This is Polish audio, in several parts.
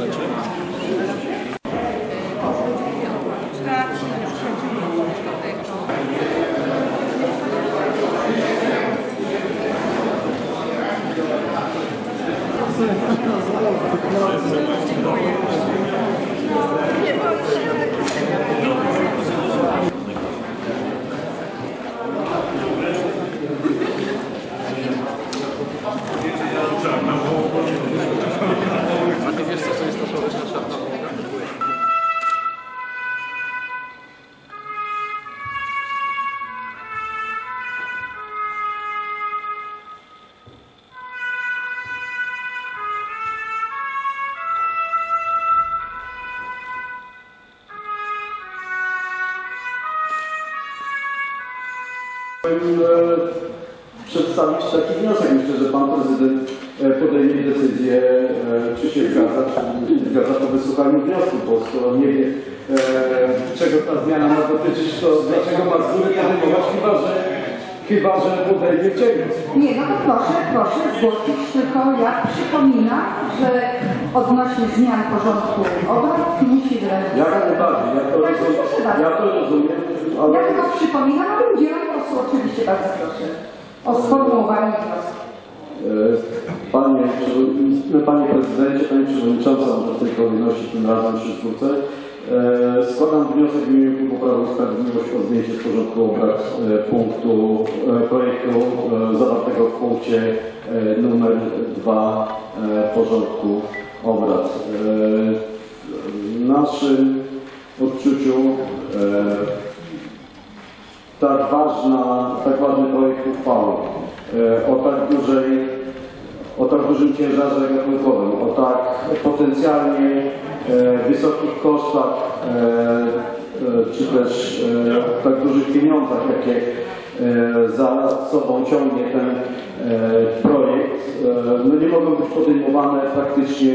Legislature. Przedstawić taki wniosek. Myślę, że Pan Prezydent e, podejmie decyzję, e, czy się zgadza, czy nie zgadza po wysłuchaniu wniosku, bo skoro nie wie, e, czego ta zmiana ma dotyczyć, to dlaczego ma z góry podejmować, chyba że, chyba, że podejmie wcześniej. Nie, no to proszę, proszę zgłosić, tylko ja przypominam, że odnośnie zmian porządku obrad musi wyrazić. Jak najbardziej, ja to ja to rozumiem, ale... Ja tylko przypominam, ale udzielam głosu oczywiście bardzo proszę o sformułowanie wniosku. Panie, Panie Prezydencie, Panie Przewodniczący, może w tej kolejności tym razem przy czwórce. E, Składam wniosek w imieniu Klubu Prawo i Sprawiedliwość o zdjęcie z porządku obrad e, punktu e, projektu e, zawartego w punkcie numer 2 e, porządku obrad. W naszym odczuciu tak ważna, tak ważny projekt uchwały. E, o tak dużej, o tak dużym ciężarze gatunkowym, o tak potencjalnie e, wysokich kosztach, e, czy też e, tak dużych pieniądzach, jakie za sobą ciągnie ten projekt, no nie mogą być podejmowane praktycznie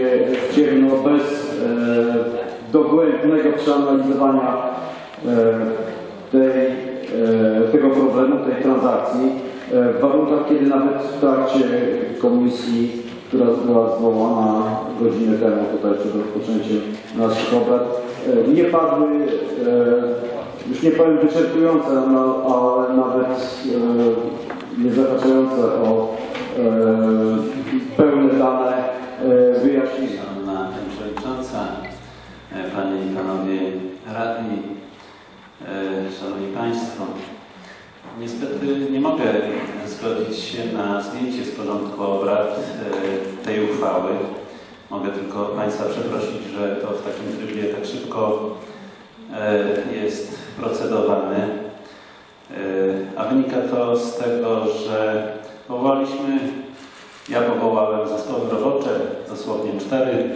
w ciemno, bez dogłębnego przeanalizowania tej, tego problemu, tej transakcji e, w warunkach, kiedy nawet w trakcie komisji, która była zwołana godzinę temu tutaj przed rozpoczęciem naszych obrad, e, nie padły, e, już nie powiem wyczerpujące, no, ale nawet e, nie zahaczające o e, pełne dane e, wyjaśnienia. Pani Przewodnicząca, e, Panie i Panowie Radni, e, Szanowni Państwo. Niestety nie mogę zgodzić się na zdjęcie z porządku obrad e, tej uchwały. Mogę tylko Państwa przeprosić, że to w takim trybie tak szybko e, jest procedowany. E, A wynika to z tego, że powołaliśmy ja powołałem zespoły robocze, dosłownie cztery,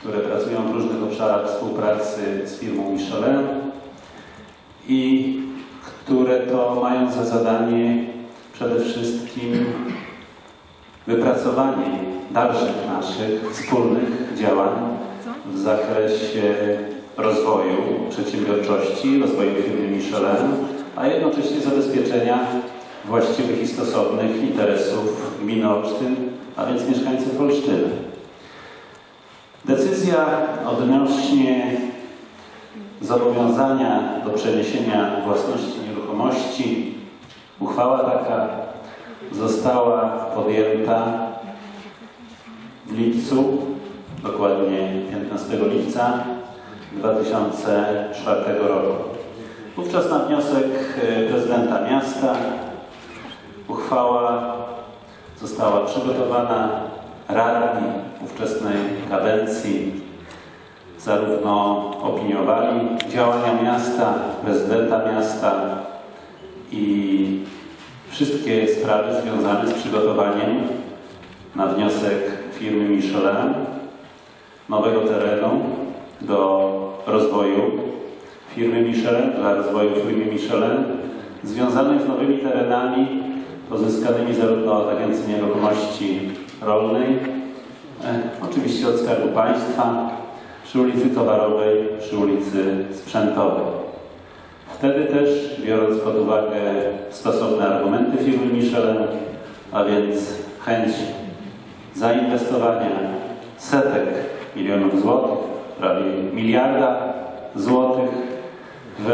które pracują w różnych obszarach współpracy z firmą Michelin i które to mają za zadanie przede wszystkim wypracowanie dalszych naszych wspólnych działań w zakresie rozwoju przedsiębiorczości, rozwoju firmy Michelin, a jednocześnie zabezpieczenia właściwych i stosownych interesów gminy Olsztyn, a więc mieszkańców Olsztyna. Decyzja odnośnie zobowiązania do przeniesienia własności nieruchomości, uchwała taka została podjęta w lipcu, dokładnie 15 lipca 2004 roku. Wówczas na wniosek e, prezydenta miasta uchwała została przygotowana radni ówczesnej kadencji zarówno opiniowali działania miasta, prezydenta miasta i wszystkie sprawy związane z przygotowaniem na wniosek firmy Michelin nowego terenu do rozwoju firmy Michelin, dla rozwoju firmy Michelin związanych z nowymi terenami pozyskanymi zarówno od Agencji Nieruchomości Rolnej, e, oczywiście od Skarbu Państwa, przy ulicy Towarowej, przy ulicy Sprzętowej. Wtedy też, biorąc pod uwagę stosowne argumenty firmy Michelin, a więc chęć zainwestowania setek milionów złotych, prawie miliarda złotych w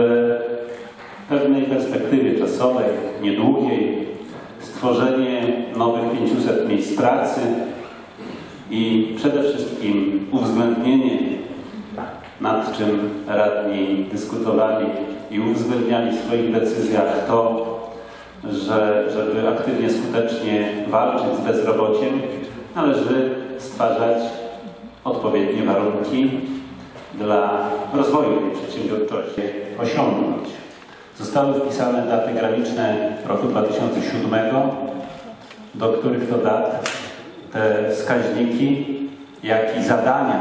pewnej perspektywie czasowej, niedługiej, stworzenie nowych 500 miejsc pracy i przede wszystkim uwzględnienie, nad czym radni dyskutowali i uwzględniali w swoich decyzjach to, że żeby aktywnie, skutecznie walczyć z bezrobociem, należy stwarzać odpowiednie warunki dla rozwoju tej przedsiębiorczości osiągnąć. Zostały wpisane daty graniczne roku 2007, do których to dat te wskaźniki, jak i zadania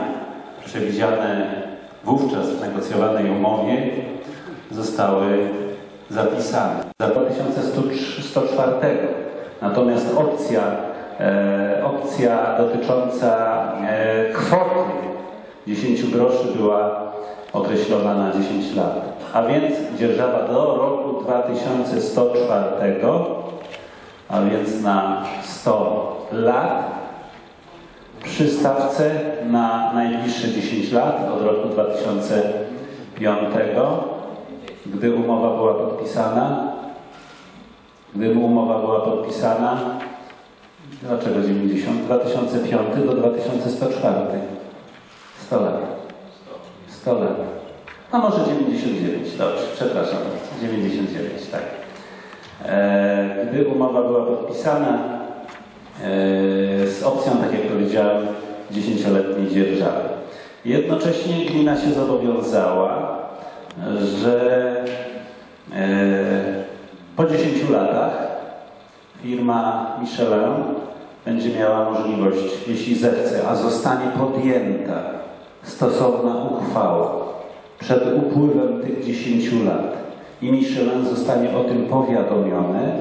przewidziane wówczas w negocjowanej umowie zostały zapisane. Za 2104. Natomiast opcja, e, opcja dotycząca e, kwoty 10 groszy była określona na 10 lat. A więc dzierżawa do roku 2104, a więc na 100 lat, przy stawce na najbliższe 10 lat od roku 2005, gdy umowa była podpisana. Gdy umowa była podpisana, dlaczego 90? 2005 do 2104. 100 lat. 100 lat. A może 99, dobrze, przepraszam, 99, tak. E, gdy umowa była podpisana, z opcją, tak jak powiedziałem, 10-letniej dzierżawy. Jednocześnie gmina się zobowiązała, że e, po 10 latach firma Michelin będzie miała możliwość, jeśli zechce, a zostanie podjęta stosowna uchwała przed upływem tych 10 lat i Michelin zostanie o tym powiadomiony,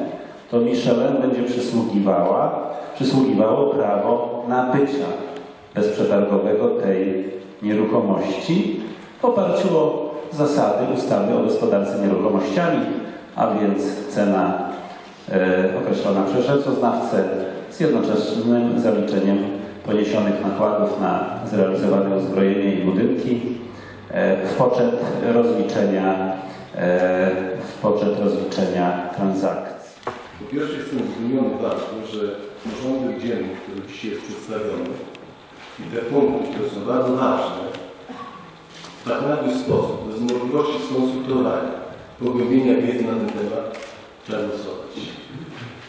to Michelin będzie przysługiwała, przysługiwało prawo nabycia bezprzetargowego tej nieruchomości w oparciu o zasady ustawy o gospodarce nieruchomościami, a więc cena e, określona przez rzeczoznawcę z jednoczesnym zaliczeniem poniesionych nakładów na zrealizowane uzbrojenie i budynki e, w poczet rozliczenia, e, w poczet rozliczenia transakcji. Po pierwsze jestem zdumiony faktem, że porządek dzienny, który dzisiaj jest przedstawiony i te punkty, które są bardzo ważne, w tak nagły sposób, bez możliwości skonsultowania, pogłębienia wiedzy na ten temat, trzeba głosować.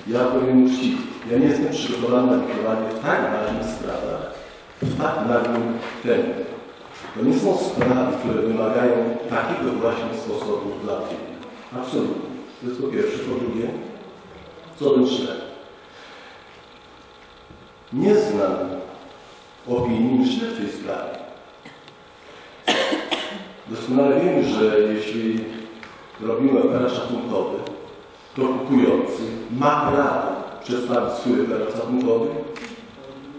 Ja powiem uczciwie, ja nie jestem przygotowany na głosowanie w tak ważnych sprawach, w tak nagłym tempie. To nie są sprawy, które wymagają takiego właśnie sposobu załatwienia. Absolutnie. To jest po pierwsze. Po drugie, co do czego? Nie znam opinii Michelin w tej sprawie. Doskonale wiemy, że jeśli robimy operat szacunkowy, to kupujący ma prawo przedstawić swój operat szacunkowy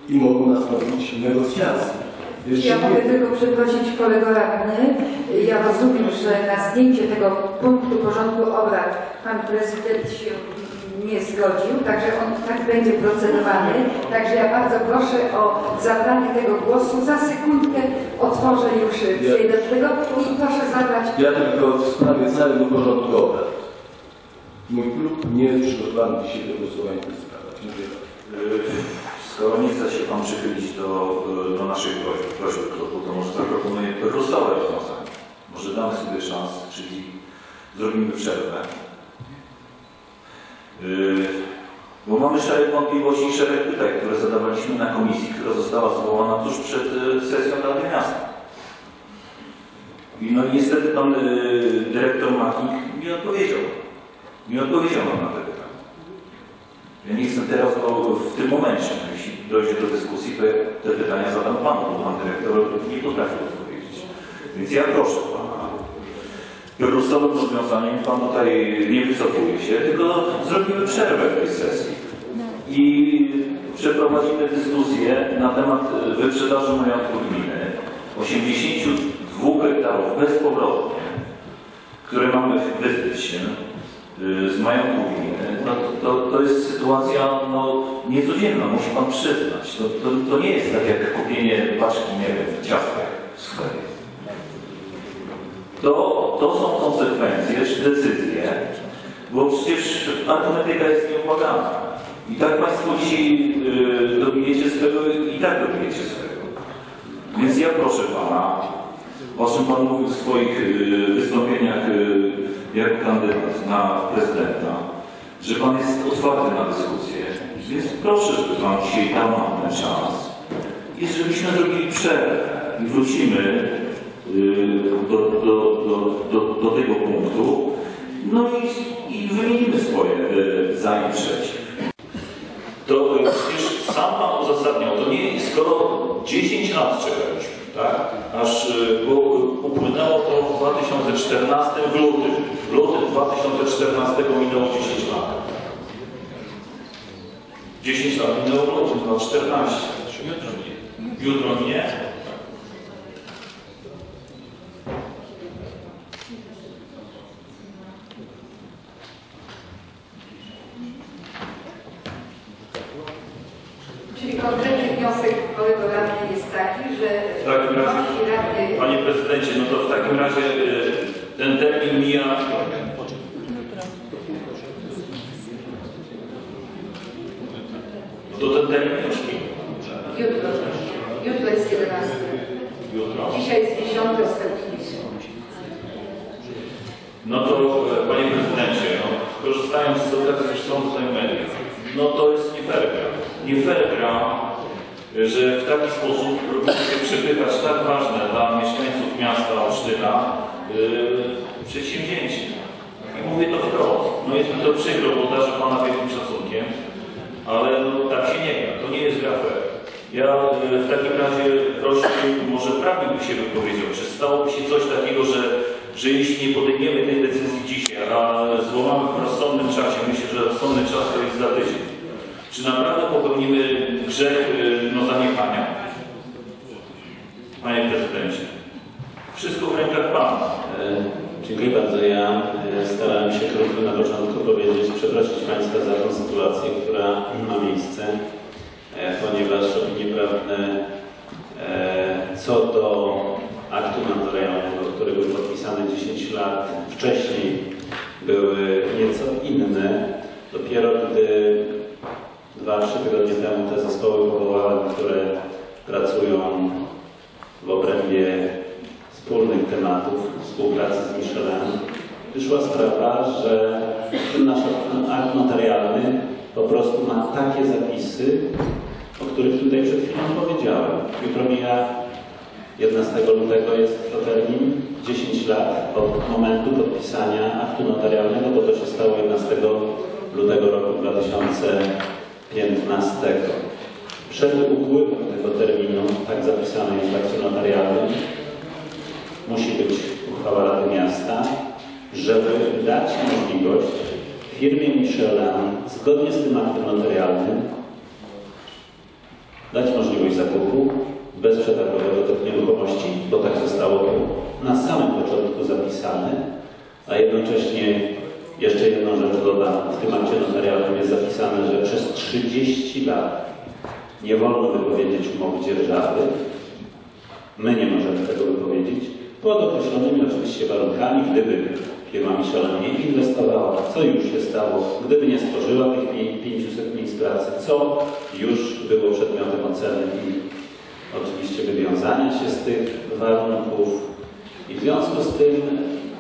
i mogą nastąpić negocjacje. Jeśli Ja mogę tylko przeprosić kolego radny. Ja rozumiem, że na zdjęcie tego punktu porządku obrad pan prezydent się nie zgodził, także on tak będzie procedowany. Także ja bardzo proszę o zabranie tego głosu. Za sekundkę otworzę już przejdę do tego i proszę zabrać ja tylko w sprawie całego porządku obrad. Mój klub nie jest przygotowany dzisiaj do głosowania w tej sprawie. Dziękuję bardzo. Skoro nie chce się Pan przychylić do, do naszej prośby, prośby klubu, to może zaproponuję losowe rozwiązanie. Może damy sobie szansę, czyli zrobimy przerwę. Yy, bo mamy szereg wątpliwości i szereg pytań, które zadawaliśmy na komisji, która została zwołana tuż przed y, sesją Rady Miasta. I no niestety pan y, dyrektor Machnik nie odpowiedział. Nie odpowiedział nam na te pytania. Ja nie chcę teraz, bo w tym momencie, jeśli dojdzie do dyskusji, to te pytania zadam panu, bo pan dyrektor nie potrafi odpowiedzieć. Więc ja proszę losowym rozwiązaniem pan tutaj nie wycofuje się, tylko zrobimy przerwę w tej sesji i przeprowadzimy dyskusję na temat wyprzedaży majątku gminy 82 hektarów bezpowrotnie, które mamy wyzbyć się y, z majątku gminy, no to, to, to jest sytuacja no, niecodzienna, musi Pan przyznać. To, to, to nie jest tak jak kupienie paczki, nie wiem, ciastek w sklepie. To, to są konsekwencje, decyzje, bo przecież arytmetyka jest nieubłagana. I tak Państwo dzisiaj y, dobijecie swego i tak dobijecie swego. Więc ja proszę Pana, o czym Pan mówił w swoich y, wystąpieniach y, jako kandydat na prezydenta, że Pan jest otwarty na dyskusję. Więc proszę, żeby Pan dzisiaj dał nam ten czas i żebyśmy zrobili przerwę i wrócimy do, do, do, do, do tego punktu, no i, i wymienimy swoje y, za i. To y, przecież sam Pan uzasadniał, to nie, skoro 10 lat czekaliśmy, tak? Aż, y, bo y, upłynęło to w 2014 w lutym. W lutym 2014 minęło 10 lat. 10 lat minęło w lutym 2014. Jutro nie. Jutro nie? Czyli konkretny wniosek kolego radny jest taki, że W takim razie- wnosi radny Panie prezydencie, no to w takim razie y, ten termin mija. No to ten termin już mija. jutro. Jutro jest 11. Jutro. Dzisiaj jest 10 stopniu. No to e, panie prezydencie, no, korzystając z okazji, że są tutaj media, no to jest nie fair gra. Nie fair gra, że w taki sposób próbujecie przepychać tak ważne dla mieszkańców miasta Olsztyna yy, przedsięwzięcie. I mówię to wprost. No jest mi to przykro, bo darzę Pana wielkim szacunkiem, ale no, tak się nie gra. To nie jest gra fair. Ja y, w takim prosiłbym, może prawnik by się wypowiedział, czy stałoby się coś takiego, że, że jeśli nie podejmiemy tej decyzji dzisiaj, a złamamy w rozsądnym czasie, myślę, że rozsądny czas to jest za tydzień, czy naprawdę popełnimy grzech y, no, zaniechania? Panie prezydencie, wszystko w rękach Pana. E, Dziękuję bardzo. Ja e, starałem się krótko na początku powiedzieć, przeprosić Państwa za tę sytuację, która ma miejsce, e, ponieważ opinie prawne e, co do aktu notarialnego, który był podpisany 10 lat wcześniej, były nieco inne. Dopiero gdy dwa, trzy tygodnie temu te zespoły powołałem, które pracują w obrębie wspólnych tematów współpracy z Michelem, wyszła sprawa, że ten nasz akt notarialny po prostu ma takie zapisy, o których tutaj przed chwilą powiedziałem. Jutro mija 11 lutego jest to termin 10 lat od momentu podpisania aktu notarialnego, bo to się stało 11 lutego roku 2015. Przed upływem terminu, tak zapisane jest w akcie notarialnym, musi być uchwała Rady Miasta, żeby dać możliwość firmie Michelin, zgodnie z tym aktem notarialnym, dać możliwość zakupu bezprzetargowego tych nieruchomości, bo tak zostało na samym początku zapisane, a jednocześnie jeszcze jedną rzecz dodam, w tym akcie notarialnym jest zapisane, że przez 30 lat nie wolno wypowiedzieć umowy dzierżawy, My nie możemy tego wypowiedzieć, pod określonymi oczywiście warunkami, gdyby firma Michelin nie inwestowała, co już się stało, gdyby nie stworzyła tych pi- 500 miejsc pracy, co już było przedmiotem oceny i oczywiście wywiązania się z tych warunków. I w związku z tym,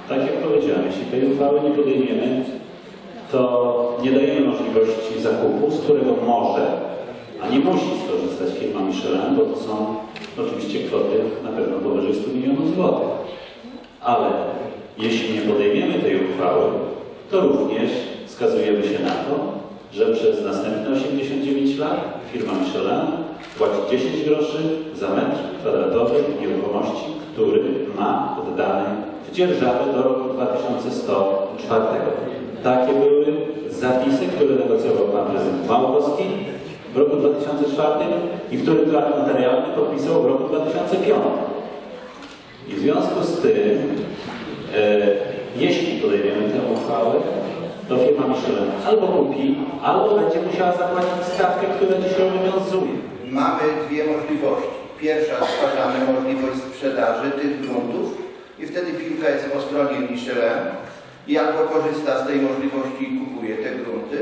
tak jak powiedziałem, jeśli tej uchwały nie podejmiemy, to nie dajemy możliwości zakupu, z którego może, a nie musi skorzystać firma Michelin, bo to są oczywiście kwoty na pewno powyżej 100 milionów złotych. Ale jeśli nie podejmiemy tej uchwały, to również skazujemy się na to, że przez następne 89 lat firma Michelin płaci 10 groszy za metr kwadratowy nieruchomości, który ma oddany w dzierżawę do roku 2104. Takie były zapisy, które negocjował pan prezydent Małkowski w roku 2004 i w którym to akt notarialny podpisał w roku 2005. I w związku z tym, e, jeśli podejmiemy tę uchwałę, to firma Michelin albo kupi, albo będzie musiała zapłacić stawkę, która dzisiaj obowiązuje. Mamy dwie możliwości. Pierwsza, stwarzamy możliwość sprzedaży tych gruntów i wtedy piłka jest po stronie Michelin i albo korzysta z tej możliwości i kupuje te grunty,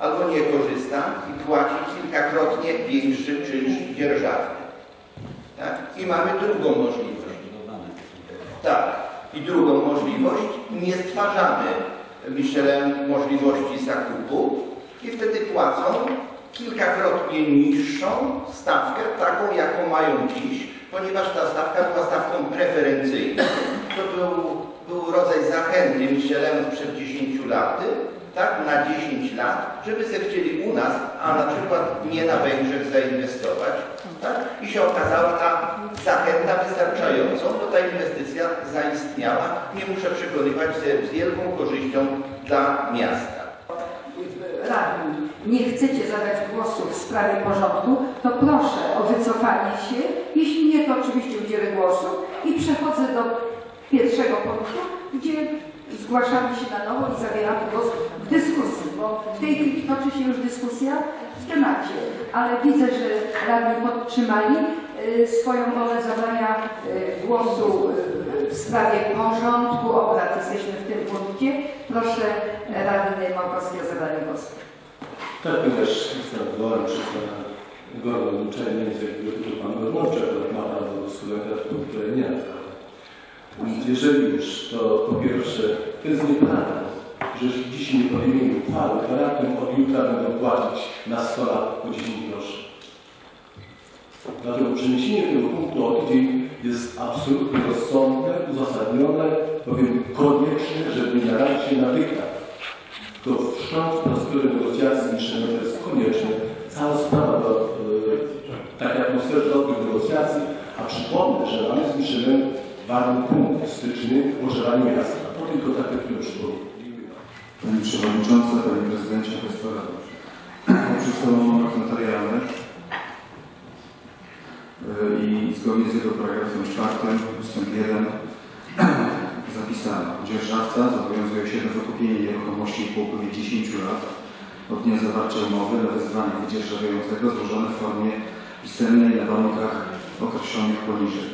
albo nie korzysta i płaci kilkakrotnie większy czynsz dzierżawny. Tak? I mamy drugą możliwość. Tak. I drugą możliwość, nie stwarzamy Michelin możliwości zakupu i wtedy płacą kilkakrotnie niższą stawkę, taką jaką mają dziś, ponieważ ta stawka była stawką preferencyjną. To był, był rodzaj zachęty Michelin przed 10 laty, tak, na 10 lat, żeby se chcieli u nas, a na przykład nie na Węgrzech zainwestować. Tak? I się okazała ta zachęta wystarczającą, bo ta inwestycja zaistniała. Nie muszę przekonywać się z wielką korzyścią dla miasta. radni nie chcecie zabrać głosu w sprawie porządku, to proszę o wycofanie się. Jeśli nie, to oczywiście udzielę głosu i przechodzę do pierwszego punktu, gdzie zgłaszamy się na nowo i zabieramy głos dyskusji, bo w tej chwili toczy się już dyskusja w temacie, ale widzę, że radni podtrzymali y, swoją wolę zabrania y, głosu y, w sprawie porządku obrad. Jesteśmy w tym punkcie. Proszę radny Małkowski o zabranie głosu. Tak, ponieważ jestem pana Gordon uczelnię, z jakiego tytułu pan Gormowczak ma prawo do studenta, które nie jeżeli już, to po pierwsze, to jest nieprawda, że dziś nie podejmiemy uchwały, to raptem od jutra będą płacić na 100 lat po 10 groszy. Dlatego przeniesienie tego punktu o tydzień jest absolutnie rozsądne, uzasadnione, powiem konieczne, żeby nie narazić się na dyktat. To wszcząć procedurę negocjacji niższego to jest konieczne. Cała sprawa do e, takiej atmosfery dobrych negocjacji, a przypomnę, że mamy z Michelin ważny punkt styczny pożeraniu miasta. To tylko takie, które przypomnę. Pani Przewodnicząca, Panie Prezydencie, Państwa Radnych. Przedstawiam moment notarialny i zgodnie z jego paragrafem czwartym, ustęp 1 zapisano. Dzierżawca zobowiązuje się do wykupienia nieruchomości po upływie 10 lat od dnia zawarcia umowy na wezwanie wydzierżawiającego złożone w formie pisemnej na warunkach określonych poniżej.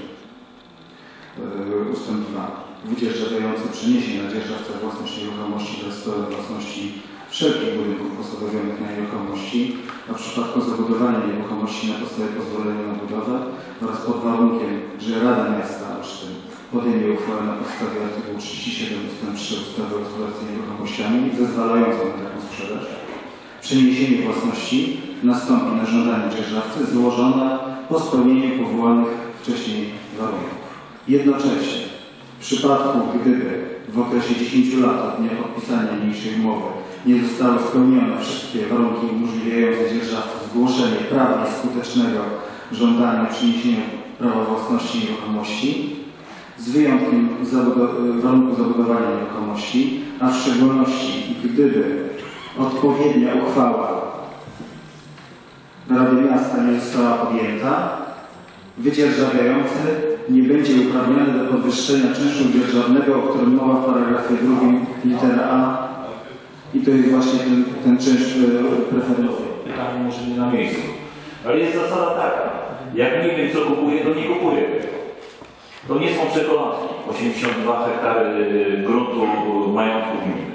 Yy, Ustęp 2. Wydzierżawiający przeniesie na dzierżawcę własność nieruchomości stałej własności wszelkich budynków posadowionych na nieruchomości, a w przypadku zabudowania nieruchomości na podstawie pozwolenia na budowę oraz pod warunkiem, że Rada Miasta Olsztyn podejmie uchwałę na podstawie artykułu 37 ust. 3 ustawy o eksploatacji nieruchomościami zezwalającą na taką sprzedaż. Przeniesienie własności nastąpi na żądanie dzierżawcy złożone po spełnieniu powołanych wcześniej warunków. Jednocześnie przypadku, gdyby w okresie 10 lat od dnia podpisania niniejszej umowy nie zostały spełnione wszystkie warunki umożliwiające dzierżawcy zgłoszenie prawnie skutecznego żądania przeniesienia prawa własności nieruchomości, z wyjątkiem zabudo- warunku zabudowania nieruchomości, a w szczególności gdyby odpowiednia uchwała Rady Miasta nie została podjęta, wydzierżawiający nie będzie uprawniony do podwyższenia czynszu dzierżawnego, o którym mowa w paragrafie drugim litera A i to jest właśnie ten, ten czynsz e, preferencyjny. Pytanie może nie na miejscu. Ale jest zasada taka. Jak nie wiem, co kupuję, to nie kupuję. To nie są czekoladki. 82 hektary y, gruntu y, majątku gminy.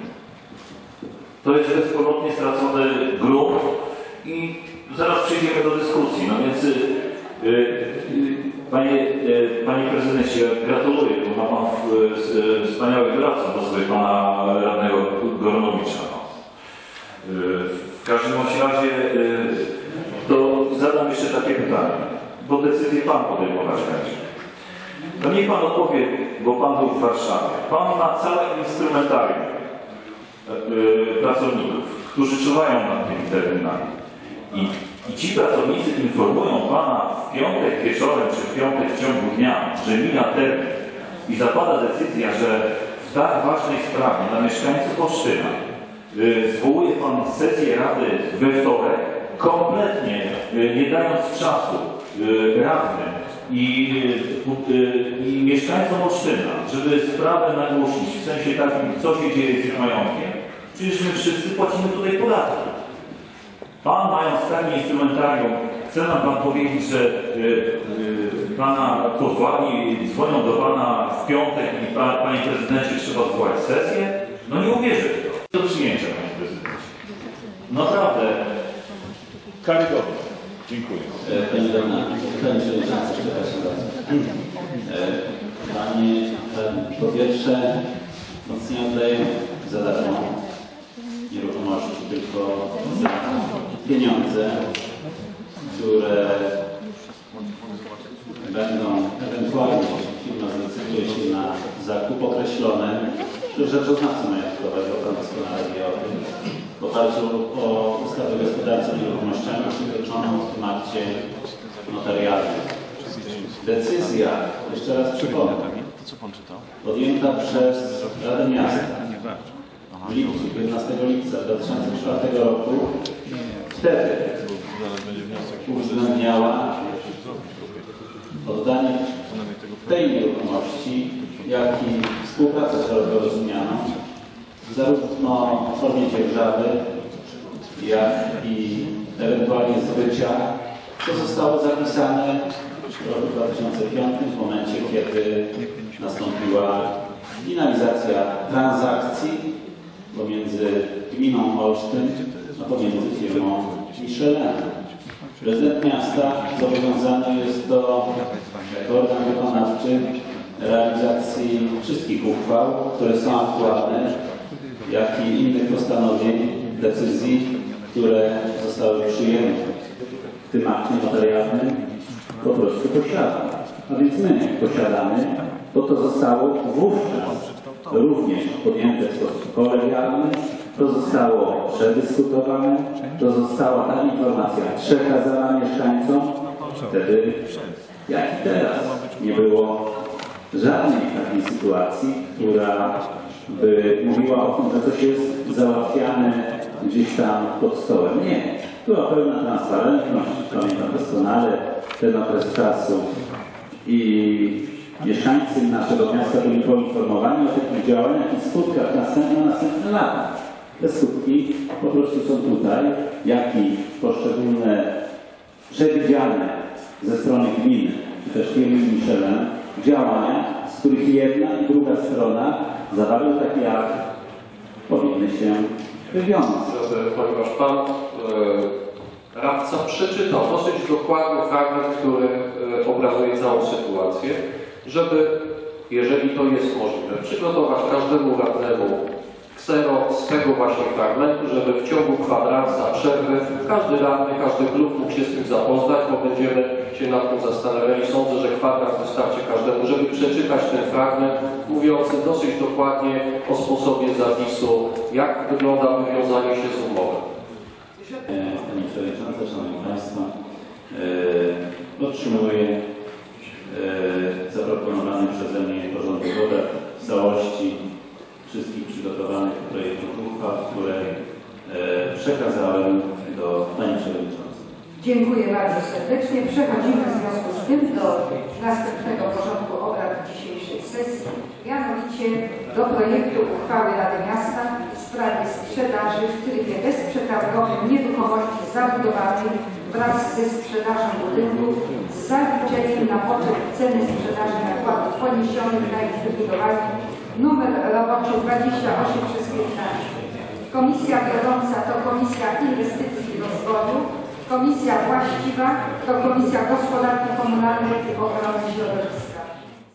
To jest bezpowrotnie stracony grunt i zaraz przejdziemy do dyskusji. No więc, panie, y, panie prezydencie, gratuluję, bo ma pan w, s- wspaniały doradcę do sobie pana radnego Goronowicza. Y, W każdym razie to zadam jeszcze takie pytanie, bo decyzję pan podejmować będzie. To niech pan odpowie, bo pan był w Warszawie. Pan ma całe instrumentarium pracowników, którzy czuwają nad tymi terminami. I, I ci pracownicy informują pana w piątek wieczorem czy w piątek w ciągu dnia, że mija termin i zapada decyzja, że w tak ważnej sprawie dla mieszkańców Olsztyna y, zwołuje pan sesję Rady we wtorek, kompletnie y, nie dając czasu y, radnym i, y, i mieszkańcom Olsztyna, żeby sprawę nagłośnić, w sensie takim, co się dzieje z ich majątkiem, Przecież my wszyscy płacimy tutaj podatki. Pan mając takie instrumentarium, chce nam Pan powiedzieć, że y, y, Pana posłani dzwonią do Pana w piątek i pa, Panie Prezydencie trzeba zwołać sesję? No nie uwierzę w to. Do przyjęcia, Panie Prezydencie. Naprawdę. Karygodne. Dziękuję. E, Panie Przewodniczący, przepraszam bardzo. Panie, po pierwsze, nic nie oddaję za nieruchomości, tylko za pieniądze, które będą ewentualnie, jeśli firma zdecyduje się na zakup określony, przez rzeczoznawcę majątkowego, Pan doskonale wie o tym, w oparciu o ustawę gospodarczą nieruchomościami przytoczoną w tym akcie notarialnym. Decyzja, jeszcze raz przypomnę, podjęta przez Radę Miasta w lipcu, 15 lipca 2004 roku, wtedy uwzględniała oddanie tej nieruchomości, jak i współpracę porozumianą, zarówno w formie dzierżawy, jak i ewentualnie zbycia, co zostało zapisane w roku 2005, w momencie, kiedy nastąpiła finalizacja transakcji pomiędzy gminą Olsztyn a pomiędzy firmą Michelin. Prezydent miasta zobowiązany jest do, jako organ wykonawczy, realizacji wszystkich uchwał, które są aktualne, jak i innych postanowień, decyzji, które zostały przyjęte w tym akcie notarialnym, po prostu posiada. A więc my posiadamy, bo to zostało wówczas również podjęte w sposób kolegialny, to zostało przedyskutowane, to została ta informacja przekazana mieszkańcom, wtedy jak i teraz nie było żadnej takiej sytuacji, która by mówiła o tym, że coś jest załatwiane gdzieś tam pod stołem. Nie. Była pełna transparentność, pamiętam doskonale ten okres czasu. I mieszkańcy naszego miasta byli poinformowani o tych działaniach i skutkach następne następne lata. Te skutki po prostu są tutaj, jak i poszczególne przewidziane ze strony gminy, czy też firmy Michelin, działania, z których jedna i druga strona zawarły taki akt, powinny się wywiązać. Ponieważ Pan e, radca przeczytał dosyć dokładny fragment, który e, obrazuje całą sytuację, żeby, jeżeli to jest możliwe, przygotować każdemu radnemu ksero z tego właśnie fragmentu, żeby w ciągu kwadransa przerwy każdy radny, każdy klub mógł się z tym zapoznać, bo będziemy się nad tym zastanawiali. Sądzę, że kwadrans wystarczy każdemu, żeby przeczytać ten fragment mówiący dosyć dokładnie o sposobie zapisu, jak wygląda wywiązanie się z umowy. E, Panie Przewodniczący, Szanowni Państwo, otrzymuję e, zaproponowany przeze mnie porządek obrad w całości wszystkich przygotowanych projektów uchwał, które e, przekazałem do Pani Przewodniczącej. Dziękuję bardzo serdecznie. Przechodzimy w związku z tym do następnego porządku obrad dzisiejszej sesji, mianowicie do projektu uchwały Rady Miasta w sprawie sprzedaży w trybie bezprzetargowym nieruchomości zabudowanej wraz ze sprzedażą budynków z zaliczeniem na poczet ceny sprzedaży nakładów poniesionych na ich wybudowanie numer roboczy 28 przez 15. Komisja wiodąca to Komisja Inwestycji i Rozwoju, Komisja właściwa to Komisja Gospodarki Komunalnej i Ochrony Środowiska.